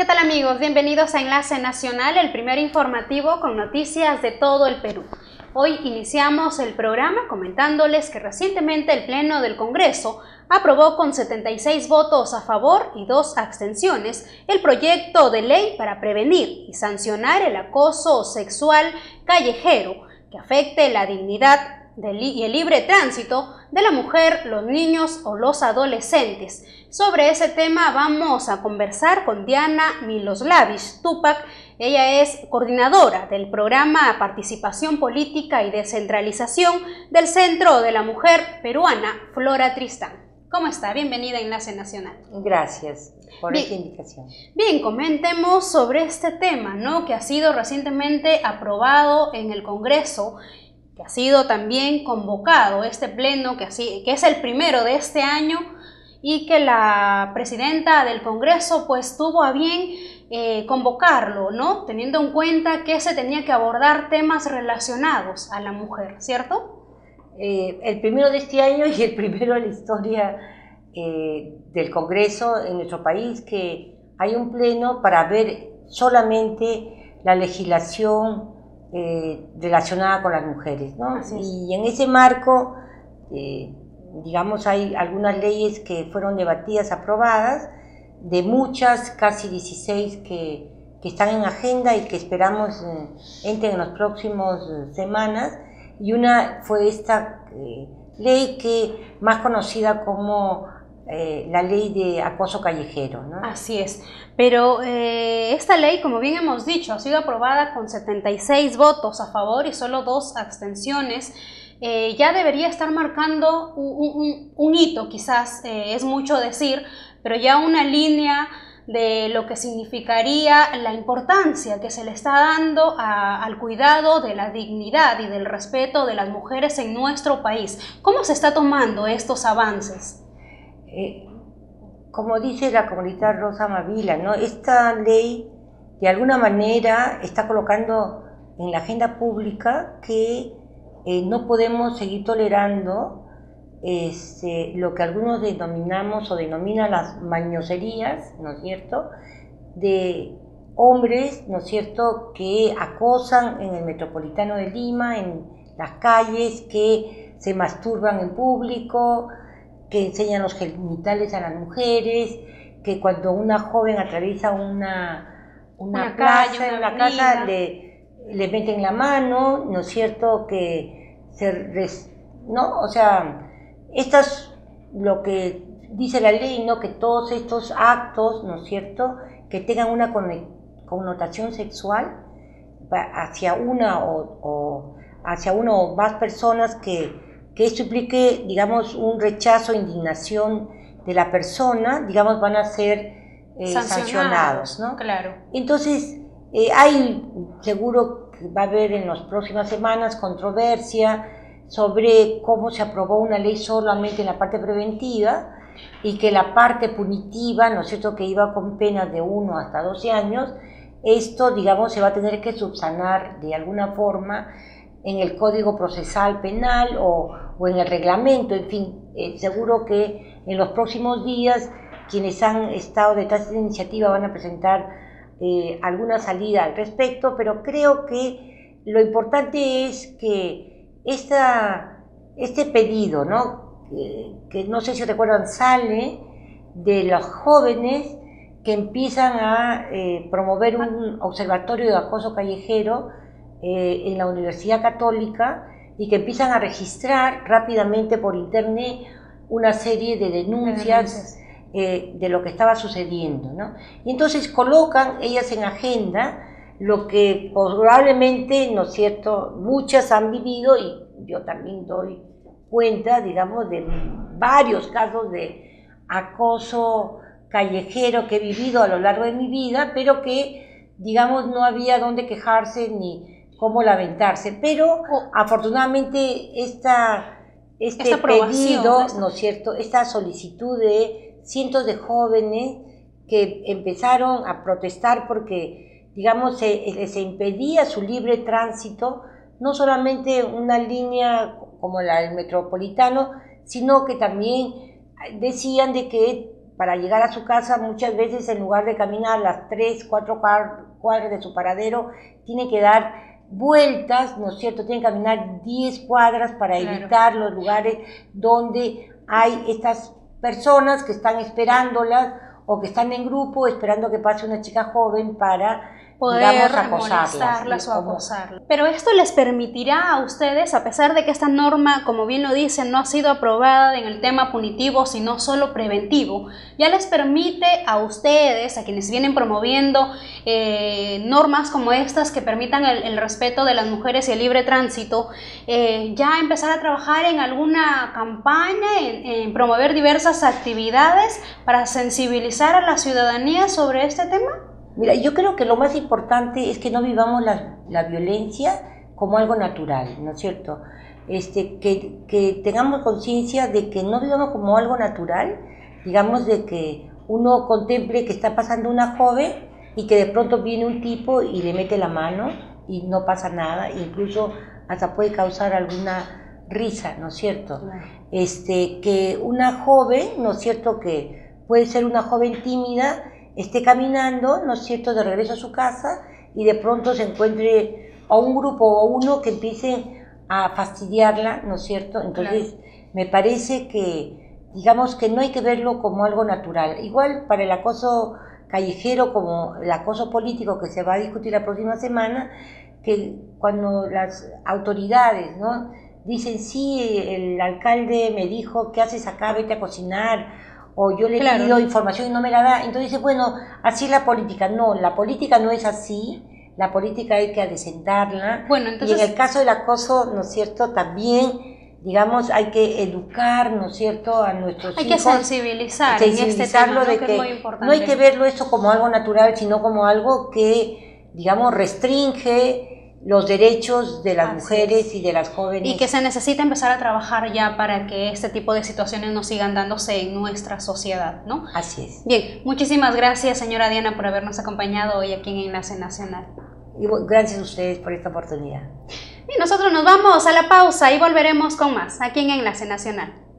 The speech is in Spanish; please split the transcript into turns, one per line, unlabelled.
¿Qué tal amigos? Bienvenidos a Enlace Nacional, el primer informativo con noticias de todo el Perú. Hoy iniciamos el programa comentándoles que recientemente el Pleno del Congreso aprobó con 76 votos a favor y dos abstenciones el proyecto de ley para prevenir y sancionar el acoso sexual callejero que afecte la dignidad y el libre tránsito de la mujer, los niños o los adolescentes. Sobre ese tema vamos a conversar con Diana Miloslavic Tupac. Ella es coordinadora del programa Participación Política y Descentralización del Centro de la Mujer Peruana, Flora Tristán. ¿Cómo está? Bienvenida a Enlace Nacional.
Gracias por esta invitación.
Bien, comentemos sobre este tema, ¿no? Que ha sido recientemente aprobado en el Congreso que ha sido también convocado este pleno, que, así, que es el primero de este año, y que la presidenta del Congreso pues tuvo a bien eh, convocarlo, ¿no? Teniendo en cuenta que se tenía que abordar temas relacionados a la mujer, ¿cierto?
Eh, el primero de este año y el primero de la historia eh, del Congreso en nuestro país, que hay un pleno para ver solamente la legislación eh, relacionada con las mujeres. ¿no? Y en ese marco, eh, digamos, hay algunas leyes que fueron debatidas, aprobadas, de muchas, casi 16 que, que están en agenda y que esperamos eh, entren en las próximas semanas. Y una fue esta ley que más conocida como eh, la ley de acoso callejero.
Así es, pero eh, esta ley, como bien hemos dicho, ha sido aprobada con 76 votos a favor y solo dos abstenciones. Eh, ya debería estar marcando un, hito, quizás es mucho decir, pero ya una línea de lo que significaría la importancia que se le está dando al cuidado de la dignidad y del respeto de las mujeres en nuestro país. ¿Cómo se está tomando estos avances?
Eh, como dice la comunidad Rosa Mavila, esta ley de alguna manera está colocando en la agenda pública que eh, no podemos seguir tolerando este, lo que algunos denominamos o denominan las mañoserías, ¿no es cierto?, de hombres, ¿no es cierto?, que acosan en el metropolitano de Lima, en las calles, que se masturban en público, que enseñan los genitales a las mujeres, que cuando una joven atraviesa una, una, plaza, una, casa, le, le, meten la mano, ¿no es cierto? Que se... ¿No? O sea, estas, lo que dice la ley, ¿no? Que todos estos actos, ¿no es cierto? Que tengan una connotación sexual hacia una o, o hacia uno o más personas que que esto implique, digamos, un rechazo, indignación de la persona, digamos, van a ser eh, sancionados, ¿no?
Claro.
Entonces, eh, hay, seguro que va a haber en las próximas semanas controversia sobre cómo se aprobó una ley solamente en la parte preventiva y que la parte punitiva, ¿no es cierto?, que iba con penas de 1 hasta 12 años, esto, digamos, se va a tener que subsanar de alguna forma en el Código Procesal Penal o, o en el reglamento, en fin, eh, seguro que en los próximos días quienes han estado detrás de esta iniciativa van a presentar eh, alguna salida al respecto, pero creo que lo importante es que esta, este pedido, ¿no? que no sé si recuerdan, sale de los jóvenes que empiezan a eh, promover un observatorio de acoso callejero eh, en la Universidad Católica y que empiezan a registrar rápidamente por internet una serie de denuncias eh, de lo que estaba sucediendo. ¿no? Y entonces colocan ellas en agenda lo que probablemente, ¿no es cierto?, muchas han vivido y yo también doy cuenta, digamos, de varios casos de acoso callejero que he vivido a lo largo de mi vida, pero que, digamos, no había dónde quejarse ni, cómo lamentarse, pero afortunadamente esta, este pedido, ¿no es cierto?, esta solicitud de cientos de jóvenes que empezaron a protestar porque, digamos, se, les impedía su libre tránsito, no solamente una línea como la del metropolitano, sino que también decían de que para llegar a su casa muchas veces en lugar de caminar las 3, 4 cuadras de su paradero, tiene que dar vueltas, ¿no es cierto? Tiene que caminar 10 cuadras para evitar los lugares donde hay estas personas que están esperándolas o que están en grupo esperando que pase una chica joven para
poder molestarlas o acosarlas. Pero esto les permitirá a ustedes, a pesar de que esta norma, como bien lo dicen, no ha sido aprobada en el tema punitivo, sino solo preventivo, ya les permite a ustedes, a quienes vienen promoviendo eh, normas como estas que permitan el, respeto de las mujeres y el libre tránsito, eh, ya empezar a trabajar en alguna campaña, en promover diversas actividades para sensibilizar a la ciudadanía sobre este tema?
Mira, yo creo que lo más importante es que no vivamos la, la violencia como algo natural, ¿no es cierto? Este, que, que tengamos conciencia de que no vivamos como algo natural, digamos de que uno contemple que está pasando una joven y que de pronto viene un tipo y le mete la mano y no pasa nada, incluso hasta puede causar alguna risa, ¿no es cierto? Este, que una joven, ¿no es cierto? Que puede ser una joven tímida esté caminando, ¿no es cierto?, de regreso a su casa y de pronto se encuentre a un grupo o a uno que empiece a fastidiarla, ¿no es cierto? Entonces, me parece que, digamos que no hay que verlo como algo natural. Igual para el acoso callejero como el acoso político que se va a discutir la próxima semana, que cuando las autoridades, ¿no? Dicen, sí, el alcalde me dijo, ¿qué haces acá? Vete a cocinar o yo le pido información y no me la da. Entonces dice, bueno, así es la política. No, la política no es así. La política hay que adecentarla. Bueno, entonces... Y en el caso del acoso, ¿no es cierto? También, digamos, hay que educar, ¿no es cierto?, a nuestros
hay hijos. Hay que sensibilizar.
Sensibilizarlo de que, no hay que verlo eso como algo natural, sino como algo que, digamos, restringe los derechos de las mujeres y de las jóvenes.
Y que se necesita empezar a trabajar ya para que este tipo de situaciones no sigan dándose en nuestra sociedad, ¿no?
Así es.
Bien, muchísimas gracias señora Diana por habernos acompañado hoy aquí en Enlace Nacional.
Y gracias a ustedes por esta oportunidad.
Y nosotros nos vamos a la pausa y volveremos con más aquí en Enlace Nacional.